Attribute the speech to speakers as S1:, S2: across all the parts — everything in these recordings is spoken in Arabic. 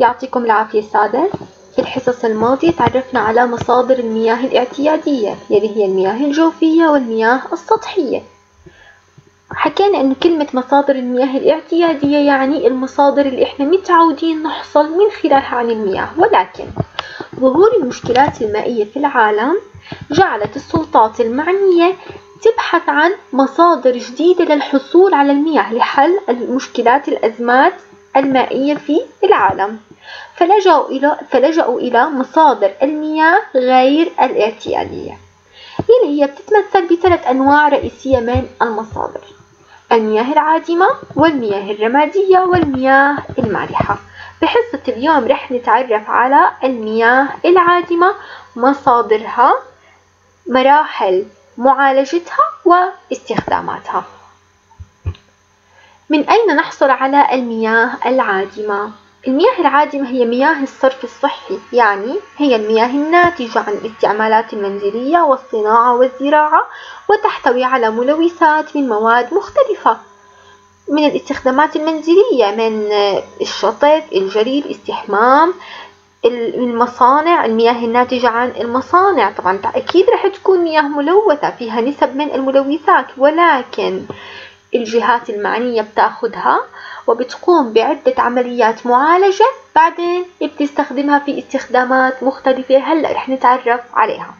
S1: يعطيكم العافية سادة. في الحصص الماضية تعرفنا على مصادر المياه الاعتيادية يلي هي المياه الجوفية والمياه السطحية. حكينا إنه كلمة مصادر المياه الاعتيادية يعني المصادر اللي إحنا متعودين نحصل من خلالها عن المياه. ولكن ظهور المشكلات المائية في العالم جعلت السلطات المعنية تبحث عن مصادر جديدة للحصول على المياه لحل المشكلات الأزمات المائية في العالم. فلجأوا إلى, فلجأوا إلى مصادر المياه غير الاعتيادية اللي هي بتتمثل بثلاث أنواع رئيسية من المصادر المياه العادمة والمياه الرمادية والمياه المالحة بحصة اليوم رح نتعرف على المياه العادمة مصادرها مراحل معالجتها واستخداماتها من أين نحصل على المياه العادمة؟ المياه العادمة هي مياه الصرف الصحي يعني هي المياه الناتجة عن الاستعمالات المنزلية والصناعة والزراعة وتحتوي على ملوثات من مواد مختلفة. من الاستخدامات المنزلية من الشطف الجري الاستحمام المصانع المياه الناتجة عن المصانع. طبعا أكيد رح تكون مياه ملوثة فيها نسب من الملوثات ولكن الجهات المعنية بتاخدها وبتقوم بعدة عمليات معالجة بعدين بتستخدمها في استخدامات مختلفة. هلأ رح نتعرف عليها.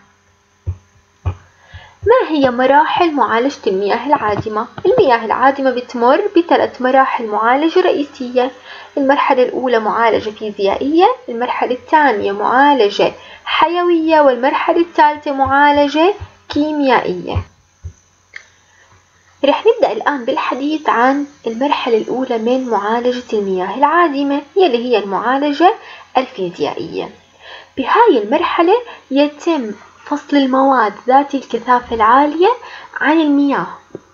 S1: ما هي مراحل معالجة المياه العادمة؟ المياه العادمة بتمر بثلاث مراحل معالجة رئيسية. المرحلة الأولى معالجة فيزيائية المرحلة الثانية معالجة حيوية والمرحلة الثالثة معالجة كيميائية. رح نبدأ الآن بالحديث عن المرحلة الأولى من معالجة المياه العادمة يلي هي المعالجة الفيزيائية. بهاي المرحلة يتم فصل المواد ذات الكثافة العالية عن المياه.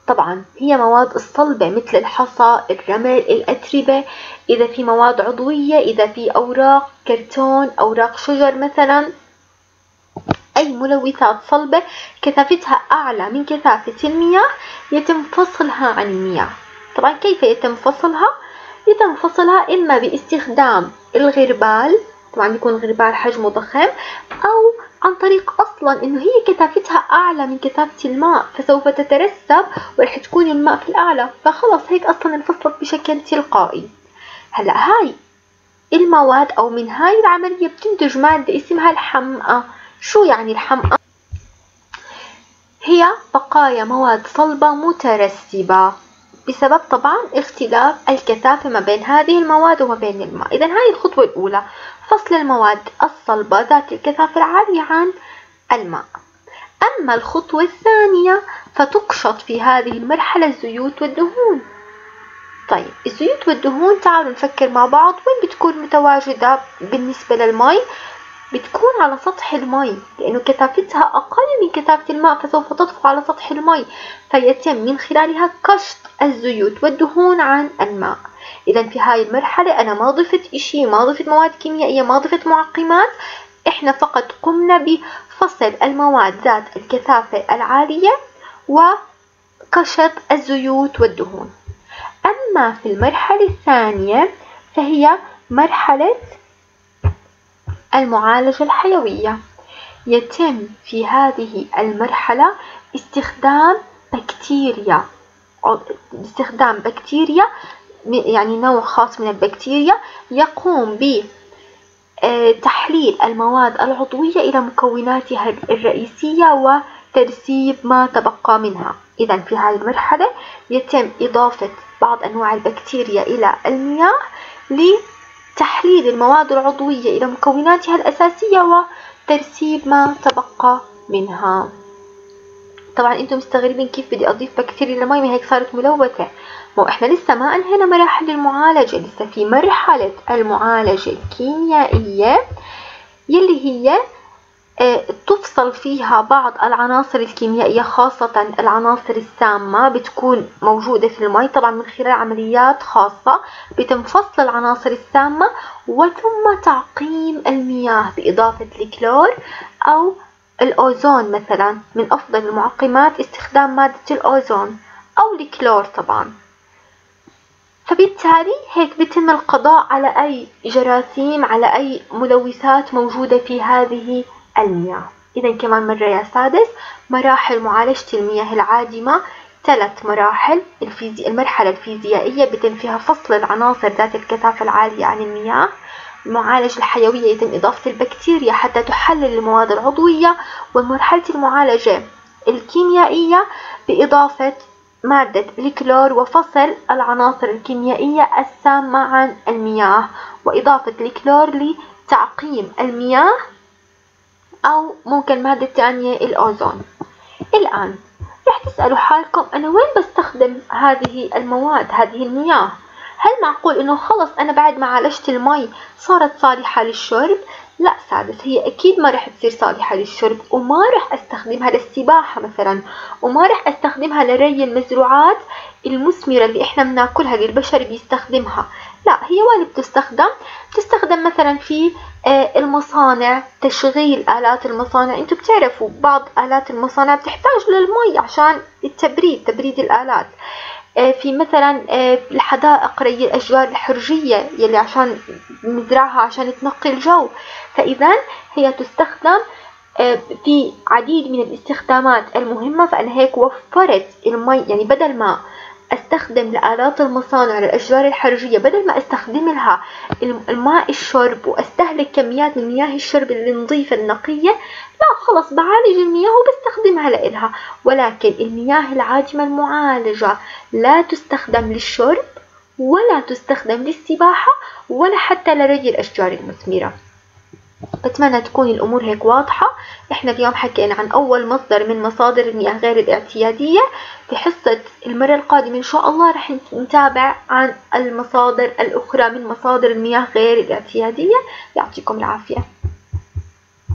S1: طبعا هي مواد الصلبة مثل الحصى الرمل الأتربة. إذا في مواد عضوية إذا في أوراق كرتون أوراق شجر مثلا أي ملوثات صلبة كثافتها أعلى من كثافة المياه يتم فصلها عن المياه. طبعا كيف يتم فصلها؟ يتم فصلها إما باستخدام الغربال طبعا يكون الغربال حجمه ضخم أو عن طريق أصلا إنه هي كثافتها أعلى من كثافة الماء فسوف تترسب ورح تكون الماء في الأعلى. فخلص هيك أصلا انفصلت بشكل تلقائي. هلأ هاي المواد أو من هاي العملية بتنتج مادة اسمها الحمأة. شو يعني الحمأة؟ هي بقايا مواد صلبة مترسبة. بسبب طبعا اختلاف الكثافة ما بين هذه المواد وما بين الماء. إذا هذه الخطوة الأولى. فصل المواد الصلبة ذات الكثافة العالية عن الماء. أما الخطوة الثانية فتقشط في هذه المرحلة الزيوت والدهون. طيب الزيوت والدهون تعالوا نفكر مع بعض. وين بتكون متواجدة بالنسبة للمي بتكون على سطح المي لأنه كثافتها أقل من كثافة الماء فسوف تطفو على سطح المي. فيتم من خلالها كشط الزيوت والدهون عن الماء. إذا في هاي المرحلة أنا ما ضفت إشي ما ضفت مواد كيميائية ما ضفت معقمات. إحنا فقط قمنا بفصل المواد ذات الكثافة العالية وكشط الزيوت والدهون. أما في المرحلة الثانية فهي مرحلة المعالجة الحيوية. يتم في هذه المرحلة استخدام بكتيريا. استخدام بكتيريا يعني نوع خاص من البكتيريا يقوم بتحليل المواد العضوية إلى مكوناتها الرئيسية وترسيب ما تبقى منها. إذا في هذه المرحلة يتم إضافة بعض أنواع البكتيريا إلى المياه تحليل المواد العضوية إلى مكوناتها الأساسية وترسيب ما تبقى منها. طبعا أنتم مستغربين كيف بدي أضيف بكتيريا للمي هيك صارت ملوثة. ما إحنا لسه ما أنهينا مراحل المعالجة لسه في مرحلة المعالجة الكيميائية يلي هي تفصل فيها بعض العناصر الكيميائية خاصة العناصر السامة بتكون موجودة في المي طبعا من خلال عمليات خاصة بتم فصل العناصر السامة وثم تعقيم المياه بإضافة الكلور أو الأوزون مثلا من أفضل المعقمات استخدام مادة الأوزون أو الكلور طبعا. فبالتالي هيك بيتم القضاء على أي جراثيم على أي ملوثات موجودة في هذه المياه. إذا كمان مرة يا سادس مراحل معالجة المياه العادمة ثلاث مراحل الفيزي... المرحلة الفيزيائية بيتم فيها فصل العناصر ذات الكثافة العالية عن المياه. المعالجة الحيوية يتم إضافة البكتيريا حتى تحلل المواد العضوية. ومرحلة المعالجة الكيميائية بإضافة مادة الكلور وفصل العناصر الكيميائية السامة عن المياه. وإضافة الكلور لتعقيم المياه. أو ممكن مادة ثانية الأوزون. الآن رح تسألوا حالكم أنا وين بستخدم هذه المواد هذه المياه؟ هل معقول إنه خلص أنا بعد ما عالجت المي صارت صالحة للشرب؟ لا سادس هي أكيد ما رح تصير صالحة للشرب وما رح أستخدمها للسباحة مثلا وما رح أستخدمها لري المزروعات المثمرة اللي إحنا بناكلها اللي البشر بيستخدمها. لا هي وين بتستخدم. بتستخدم مثلا في آه، المصانع تشغيل آلات المصانع. أنتم بتعرفوا بعض آلات المصانع بتحتاج للمي عشان التبريد تبريد الآلات. آه، في مثلا آه، الحدائق ري الأشجار الحرجية يلي عشان نزرعها عشان تنقي الجو. فإذا هي تستخدم في عديد من الاستخدامات المهمة. فأنا هيك وفرت المي يعني بدل ما أستخدم لآلات المصانع للأشجار الحرجية بدل ما أستخدم لها الماء الشرب وأستهلك كميات من مياه الشرب النظيفة النقية لا خلص بعالج المياه وبستخدمها لإلها. ولكن المياه العاجمة المعالجة لا تستخدم للشرب ولا تستخدم للسباحة ولا حتى لري الأشجار المثمرة. بتمنى تكون الأمور هيك واضحة. إحنا اليوم حكينا عن أول مصدر من مصادر المياه غير الاعتيادية. في حصة المرة القادمة إن شاء الله رح نتابع عن المصادر الأخرى من مصادر المياه غير الاعتيادية. يعطيكم العافية.